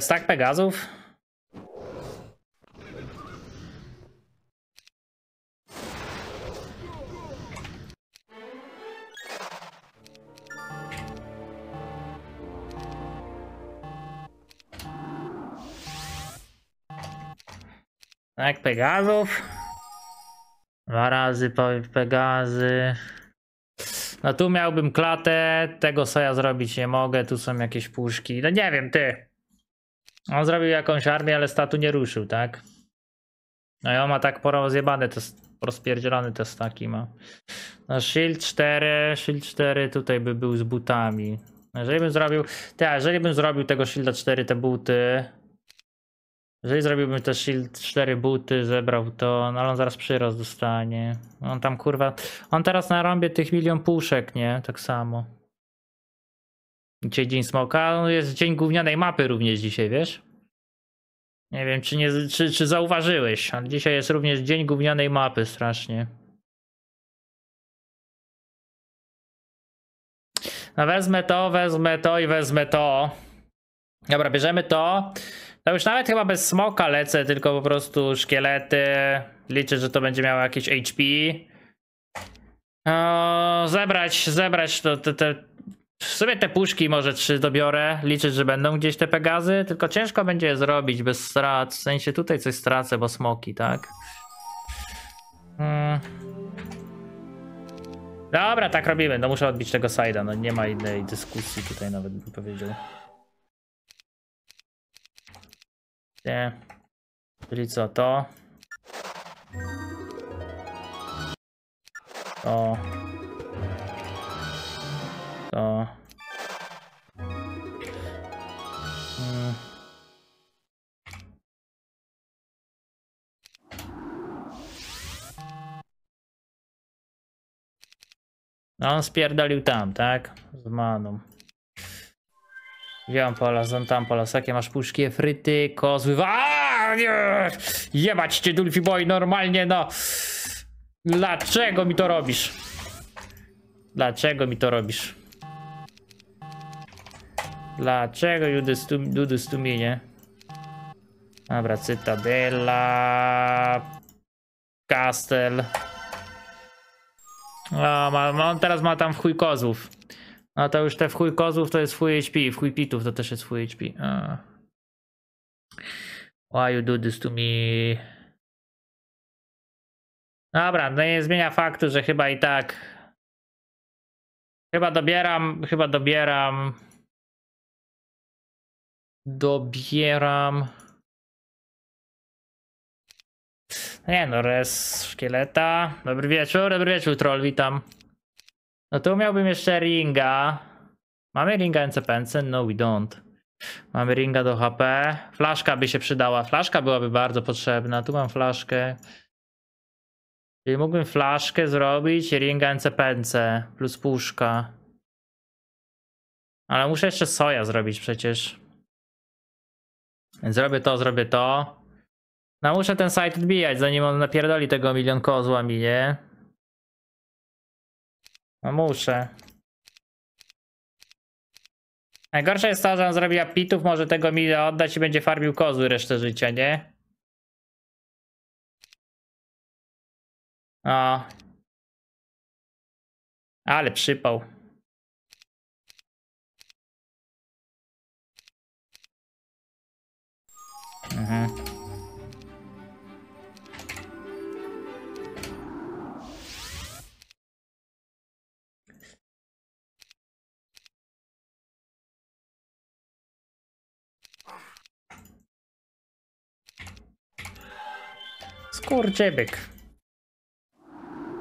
Jest tak Pegazów. Tak, Pegazów. Dwa razy Pegazy. No tu miałbym klatę, tego co ja zrobić nie mogę, tu są jakieś puszki. No nie wiem, ty. On zrobił jakąś armię, ale statu nie ruszył, tak? No i on ma tak porozjebane, to jest rozpierdzielony te staki ma. No shield 4, shield 4 tutaj by był z butami. Jeżeli bym zrobił, tak, jeżeli bym zrobił tego shielda 4 te buty, jeżeli zrobiłbym te shield 4 buty, zebrał to, no ale on zaraz przyrost dostanie. On tam kurwa, on teraz narąbie tych milion puszek, nie? Tak samo. Dzisiaj dzień smoka, no jest dzień gównianej mapy również dzisiaj, wiesz? Nie wiem, czy, nie, czy, czy zauważyłeś, ale dzisiaj jest również dzień gównianej mapy strasznie. No wezmę to, wezmę to i wezmę to. Dobra, bierzemy to. To już nawet chyba bez smoka lecę, tylko po prostu szkielety. Liczę, że to będzie miało jakieś HP. O, zebrać, zebrać to, te, te W sumie te puszki może trzy dobiorę, liczyć, że będą gdzieś te Pegazy, tylko ciężko będzie je zrobić bez strat. W sensie tutaj coś stracę, bo smoki, tak? Hmm. Dobra, tak robimy. No muszę odbić tego side'a, no nie ma innej dyskusji tutaj nawet bym powiedział. Nie. Czyli co, to? To. To. No on spierdolił tam, tak? Z maną. Gdzie mam polas? On tam polas. Jakie masz puszki, fryty, kozły. A nie! Jebać cię, Dulfi Boy, normalnie, no. Dlaczego mi to robisz? Dlaczego mi to robisz? Dlaczego Judy stu, Dudy stumienie? Dobra, Cytadela. Castle. O, ma, on teraz ma tam w chuj kozłów. No to już te w chuj kozłów to jest w chuj HP, w chuj pitów to też jest w chuj HP. A. Why you do this to me? Dobra, no nie zmienia faktu, że chyba i tak. Chyba dobieram, chyba dobieram. Dobieram. Nie no, res szkieleta. Dobry wieczór, dobry wieczór, troll, witam. No tu miałbym jeszcze ringa. Mamy ringa NCPNC? No we don't. Mamy ringa do HP. Flaszka by się przydała. Flaszka byłaby bardzo potrzebna. Tu mam flaszkę. Czyli mógłbym flaszkę zrobić, ringa NCPNC plus puszka. Ale muszę jeszcze soja zrobić przecież. Zrobię to, zrobię to. No muszę ten site odbijać, zanim on napierdoli tego milion kozłami, nie? No muszę. Najgorsze jest to, że on zrobi apitów, może tego mi oddać i będzie farmił kozły resztę życia, nie? O. Ale przypał. Mhm. Skurczybyk.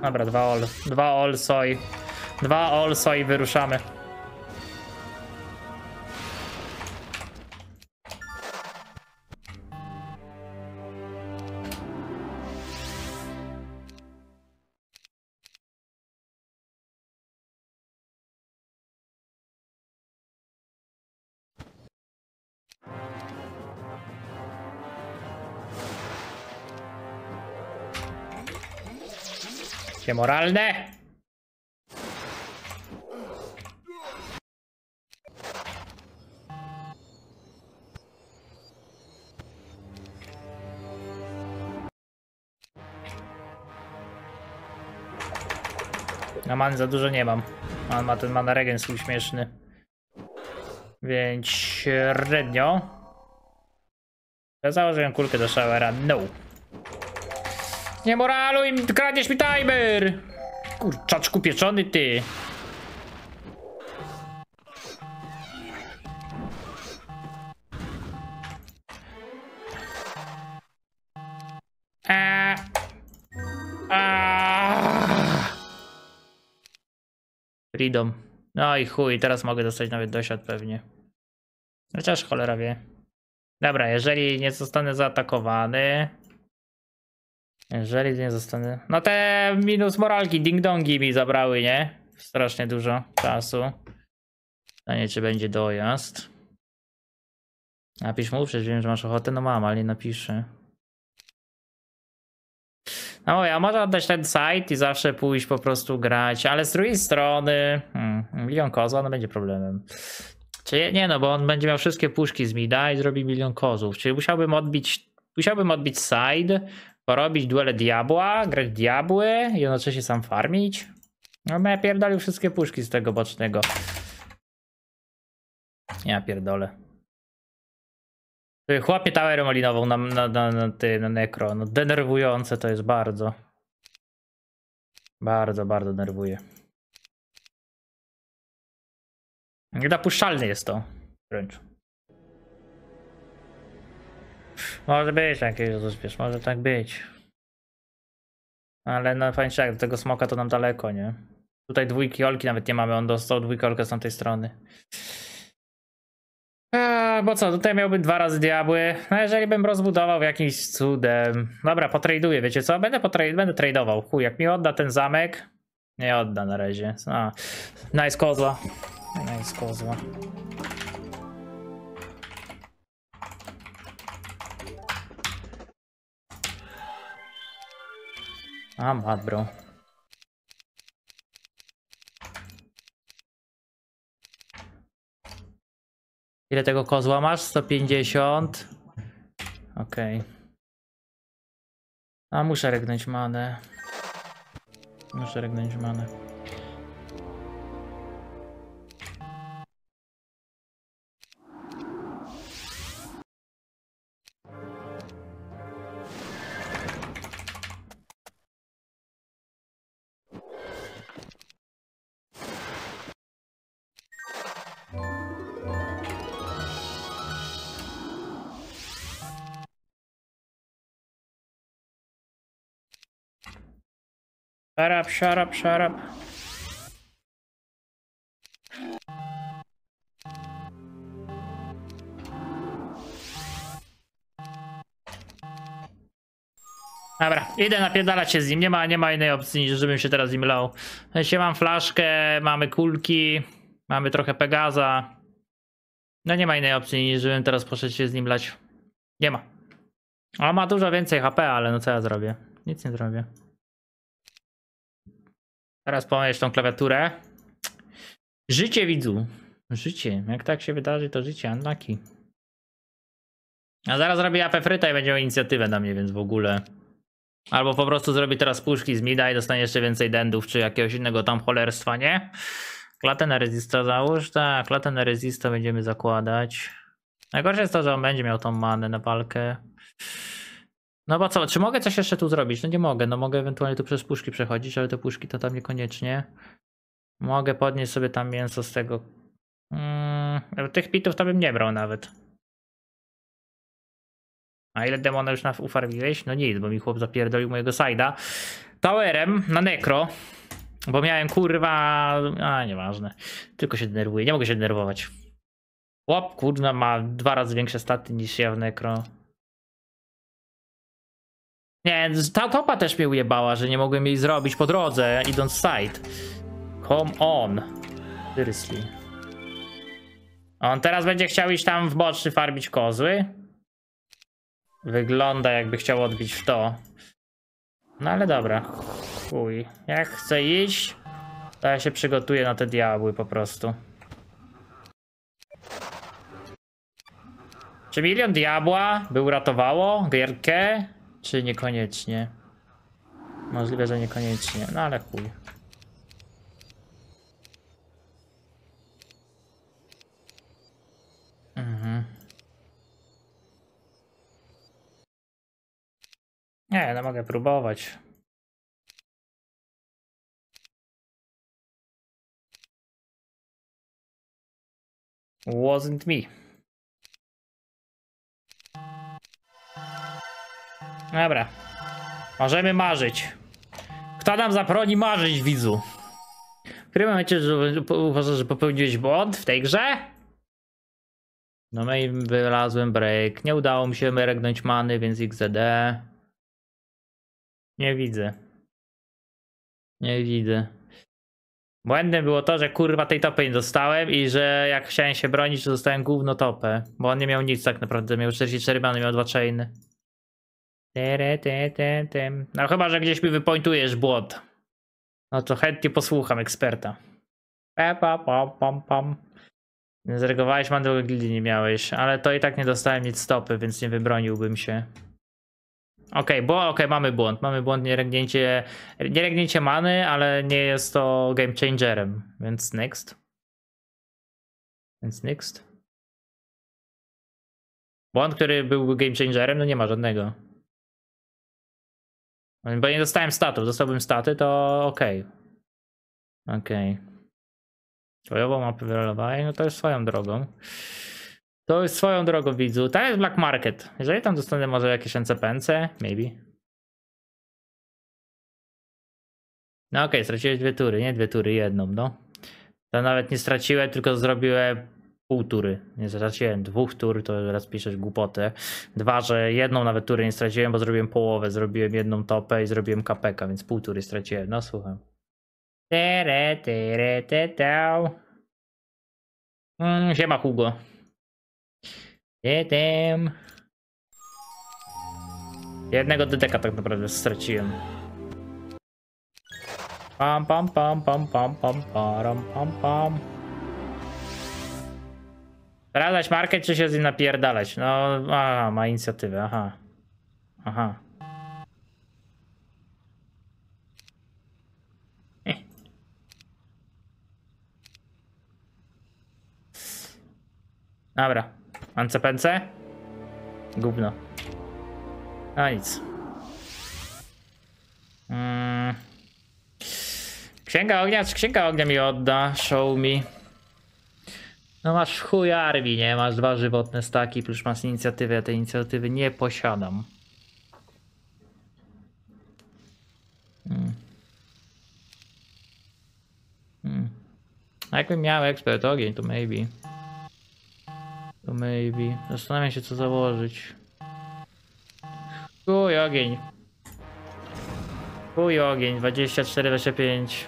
Dobra, dwa ol. Dwa ol soj. Dwa ol soj wyruszamy. Cię moralne. Na man za dużo nie mam. Ma ten mana regen swój śmieszny. Więc średnio. Ja założyłem kulkę do showera. No. Nie moraluj, kradniesz mi timer! Kurczaczku pieczony ty. A. Freedom. No i chuj, teraz mogę dostać nawet dosiad pewnie. Chociaż cholera wie. Dobra, jeżeli nie zostanę zaatakowany, jeżeli nie zostanę. No te minus moralki, ding-dongi mi zabrały, nie? Strasznie dużo czasu. Pytanie, czy będzie dojazd. Napisz mu, przecież wiem, że masz ochotę. No mam, ale nie napiszę. No ja może oddać ten site i zawsze pójść po prostu grać, ale z drugiej strony hmm, milion kozła no będzie problemem. Czy nie no, bo on będzie miał wszystkie puszki z mida i zrobi milion kozłów, czyli musiałbym odbić, musiałbym odbić side, porobić duele diabła, grać diabły i jednocześnie sam farmić. No ja pierdolił wszystkie puszki z tego bocznego. Ja pierdolę. Chłopie towerem malinową na, na, na, na, na nekro. No denerwujące to jest bardzo. Bardzo, bardzo nerwuje. Niedopuszczalny jest to. Wręcz. Może być jakieś, wiesz, może tak być. Ale no fajnie, jak do tego smoka to nam daleko, nie? Tutaj dwójki olki nawet nie mamy, on dostał dwójkę olkę z tamtej strony. Eee, bo co, tutaj miałbym dwa razy diabły. No jeżeli bym rozbudował jakimś cudem. Dobra, potraduję, wiecie co? Będę potrade, będę tradeował. Chuj, jak mi odda ten zamek. Nie odda na razie. A, nice kozła. Nice kozła. A, mad bro. Ile tego kozła masz? 150. Okej. A muszę regnąć manę. Muszę regnąć manę. Shut up, shut up, shut up. Dobra, idę napierdalać się z nim. Nie ma, nie ma innej opcji niż żebym się teraz z nim lał. Jeśli mam flaszkę, mamy kulki, mamy trochę Pegaza. No nie ma innej opcji niż żebym teraz poszedł się z nim lać. Nie ma. On ma dużo więcej HP, ale no co ja zrobię? Nic nie zrobię. Teraz pomyśl tą klawiaturę. Życie widzu. Życie. Jak tak się wydarzy, to życie. Unlucky. A zaraz zrobię AP fryta i będzie miał inicjatywę na mnie, więc w ogóle. Albo po prostu zrobi teraz puszki z mida i dostanie jeszcze więcej dendów, czy jakiegoś innego tam cholerstwa, nie? Klatę na rezista załóż. Tak, klatę na rezista będziemy zakładać. Najgorsze jest to, że on będzie miał tą manę na walkę. No bo co, czy mogę coś jeszcze tu zrobić? No nie mogę, no mogę ewentualnie tu przez puszki przechodzić, ale te puszki to tam niekoniecznie. Mogę podnieść sobie tam mięso z tego. Mm, tych pitów to bym nie brał nawet. A ile demona już na ufarmiłeś? No nic, bo mi chłop zapierdolił mojego sajda. Towerem na nekro. Bo miałem kurwa. A nieważne. Tylko się denerwuję. Nie mogę się denerwować. Chłop kurwa ma dwa razy większe staty niż ja w nekro. Nie, ta topa też mnie ujebała, że nie mogłem jej zrobić po drodze, idąc side. Come on. Seriously. On teraz będzie chciał iść tam w boczny farbić kozły. Wygląda jakby chciał odbić w to. No ale dobra. Chuj. Jak chce iść, to ja się przygotuję na te diabły po prostu. Czy milion diabła by uratowało gierkę? Czy niekoniecznie? Możliwe, że niekoniecznie. No ale chuj. Mhm. Nie, no mogę próbować. Wasn't me. Dobra. Możemy marzyć. Kto nam zabroni marzyć, widzu? W którym momencie że uważasz, że popełniłeś błąd w tej grze? No i wylazłem break. Nie udało mi się regnąć many, więc XD. Nie widzę. Nie widzę. Błędem było to, że kurwa tej topy nie dostałem i że jak chciałem się bronić, to dostałem gówno topę. Bo on nie miał nic tak naprawdę. Miał 44 many, miał dwa chainy. Tere, te, te. No chyba, że gdzieś mi wypointujesz błąd. No to chętnie posłucham eksperta. Pa, pa, pa, pam, pam. Zregowałeś mandrugę gildii nie miałeś, ale to i tak nie dostałem nic stopy, więc nie wybroniłbym się. Okej, okay, bo okej, okay, mamy błąd. Mamy błąd nie regnięcie, nie regnięcie many, ale nie jest to game changerem, więc next. Więc next. Błąd, który był game changerem, no nie ma żadnego. Bo nie dostałem statów. Dostałbym staty, to okej. Okej. Kolejową mapę wyrolowałem, no to jest swoją drogą. To jest swoją drogą, widzu. To jest Black Market. Jeżeli tam dostanę może jakieś NCPNC, maybe. No okej, straciłeś dwie tury, nie dwie tury, jedną, no. To nawet nie straciłem, tylko zrobiłem pół tury. Nie straciłem dwóch tur, to teraz piszesz głupotę. Dwa, że jedną nawet turę nie straciłem, bo zrobiłem połowę, zrobiłem jedną topę i zrobiłem KPK, więc pół tury straciłem. No słucham. Tere, tere, te, tau. Mm, siema Hugo. Jedem. Jednego DDK tak naprawdę straciłem. Pam pam pam pam pam pam param pam pam. Sprawdzać market czy się z nim napierdalać? No, aha, ma inicjatywę, aha. Aha. *laughs* Dobra. Ancepence? Gówno. A nic. Mm. Księga ognia, czy księga ognia mi odda? Show me. No masz chuj armii, nie? Masz dwa żywotne staki, plus masz inicjatywę, ja tej inicjatywy nie posiadam. Hmm. Hmm. A jakbym miał ekspert ogień, to maybe. To maybe. Zastanawiam się co założyć. Chuj ogień. Chuj ogień, 24, 25.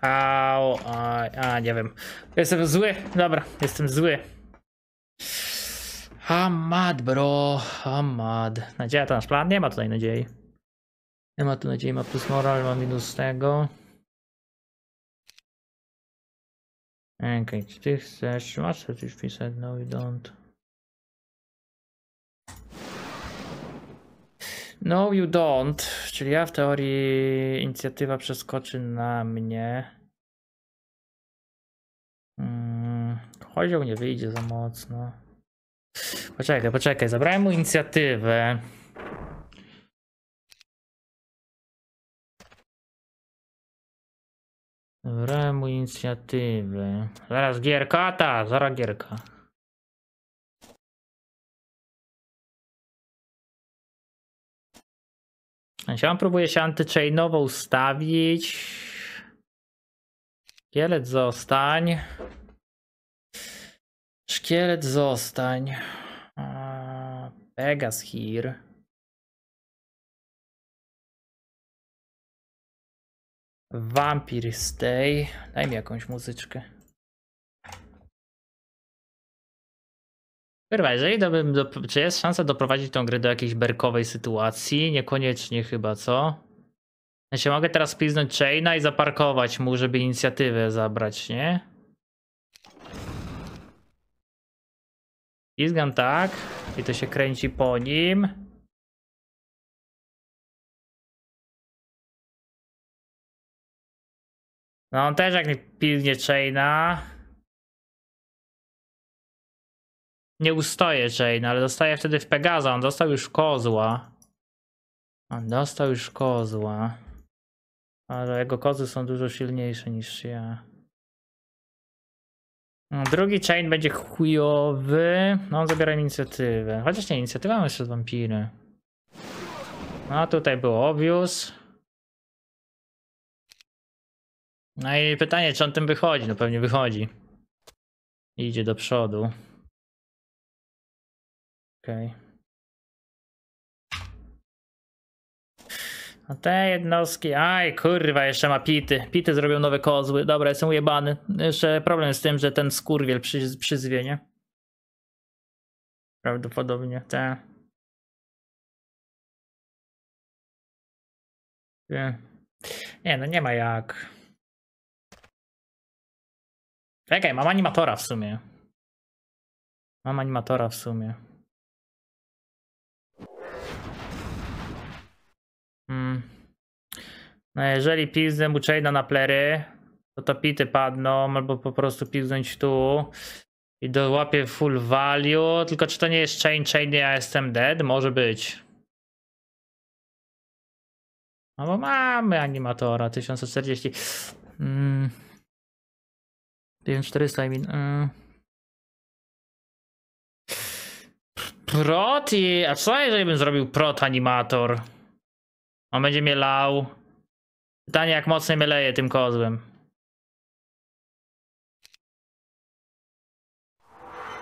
Au, a, a, nie wiem. Jestem zły. Dobra, jestem zły. I'm mad, bro. I'm mad. Nadzieja to nasz plan? Nie ma tutaj nadziei. Nie ma tu nadziei, ma plus moral, ma minus tego. Okej, okay, czy ty chcesz? Masz coś wpisać? No, we don't. No, you don't. Czyli ja w teorii inicjatywa przeskoczy na mnie. Hmm, Kozioł nie wyjdzie za mocno. Poczekaj, poczekaj. Zabrałem mu inicjatywę. Zabrałem mu inicjatywę. Zaraz gierka? Ta, zaraz gierka. Ja próbuję się antychainowo ustawić. Szkielet zostań. Szkielet zostań. Pegas here. Vampir stay. Daj mi jakąś muzyczkę. Kurwa, jeżeli do, czy jest szansa doprowadzić tą grę do jakiejś berkowej sytuacji? Niekoniecznie chyba, co? Ja się mogę teraz piznąć Chaina i zaparkować mu, żeby inicjatywę zabrać, nie? Pizgam tak i to się kręci po nim. No on też jak mi pilnie Chaina. Nie ustoję Chain, ale dostaje wtedy w Pegaza. On dostał już kozła. On dostał już kozła. Ale jego kozy są dużo silniejsze niż ja. No, Drugi chain będzie chujowy. No, on zabiera inicjatywę. Chociaż nie, inicjatywa ma jeszcze wampiry. No, tutaj było obvious. No i pytanie, czy on tym wychodzi? No pewnie wychodzi. Idzie do przodu. Okej. A te jednostki, aj kurwa, jeszcze ma pity. Pity zrobią nowe kozły. Dobra, jestem ujebany. Jeszcze problem z tym, że ten skurwiel przy, przyzwie, nie? Prawdopodobnie. Nie. nie, no nie ma jak. Czekaj, mam animatora w sumie. Mam animatora w sumie. Hmm. No jeżeli piznę mu na plery, to to pity padną, albo po prostu piznąć tu. I dołapię full value, tylko czy to nie jest chain chain, ja jestem dead? Może być. No bo mamy animatora 1040. Mm. 1400 I mean. Mm. Prot i... A co jeżeli bym zrobił prot animator? On będzie mnie lał. Pytanie jak mocno mnie leje tym kozłem.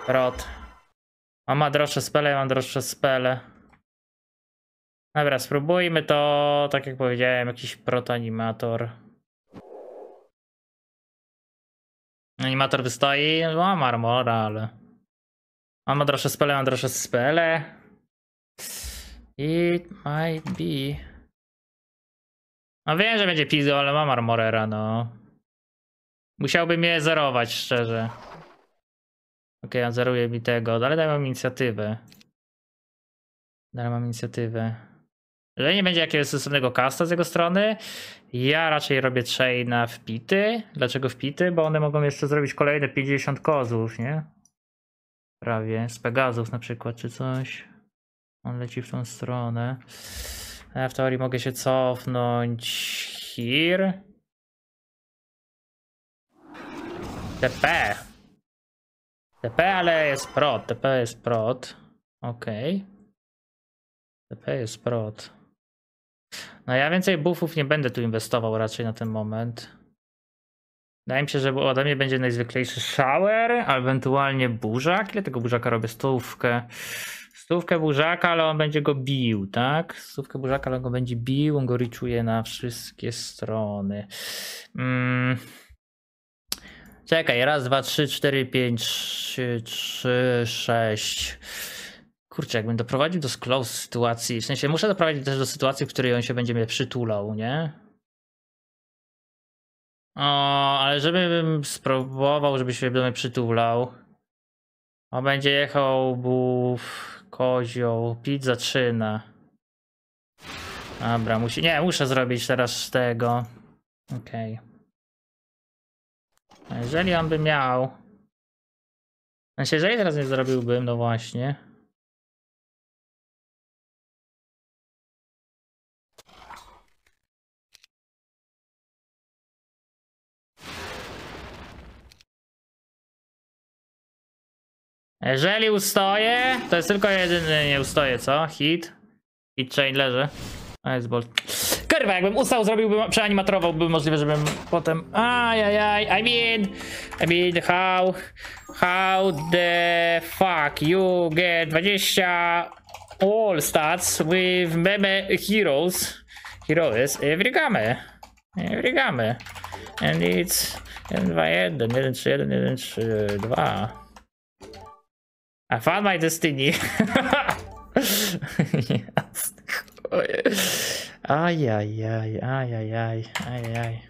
Prot. On ma droższe spele, ja mam droższe spele. Dobra, spróbujmy to, tak jak powiedziałem, jakiś protanimator. Animator wystoi, no, mam armora, ale... On ma droższe spele, mam droższe spele. It might be... No wiem, że będzie pizzo, ale mam armorera, no. Musiałby mnie zerować, szczerze. Okej, on zeruje mi tego, ale dalej mam inicjatywę. Dalej mam inicjatywę. Jeżeli nie będzie jakiegoś stosownego casta z jego strony, ja raczej robię chaina wpity. Dlaczego wpity? Bo one mogą jeszcze zrobić kolejne 50 kozów, nie? Prawie. Z Pegazów na przykład, czy coś. On leci w tą stronę. Ja w teorii mogę się cofnąć here. TP. TP, ale jest prot. TP jest prot. Okej. TP jest prot. No ja więcej buffów nie będę tu inwestował raczej na ten moment. Wydaje mi się, że ode mnie będzie najzwyklejszy shower, a ewentualnie burzak. Ile tego burzaka robię? Stówkę. Stówkę burzaka, ale on będzie go bił, tak? Stówkę burzaka, ale on go będzie bił, on go riczuje na wszystkie strony. Mm. Czekaj, raz, dwa, trzy, cztery, pięć, trzy, trzy, sześć. Kurczę, jakbym doprowadził do close sytuacji, w sensie muszę doprowadzić też do sytuacji, w której on się będzie mnie przytulał, nie? O, ale żebym spróbował, żeby się do mnie przytulał. On będzie jechał buf, kozioł, pit zaczyna. Dobra, musi, nie, muszę zrobić teraz tego. Okej. A Jeżeli on by miał... Znaczy, jeżeli teraz nie zrobiłbym, no właśnie. Jeżeli ustoję, to jest tylko jedyny, nie ustoję, co? Hit. Hit chain leży. A jest bolt. Kurwa, jakbym ustał, zrobiłbym, przeanimatorowałbym możliwe, żebym potem... Ajajaj, I mean... I mean, how... How the fuck you get 20 all stats with meme heroes... Heroes every game. Every game. And it's... 1, 2, 1, 1, 3, 1, 1, 3, 2. I found my destiny. Jasne. Ajajaj, ajajaj, ajajaj.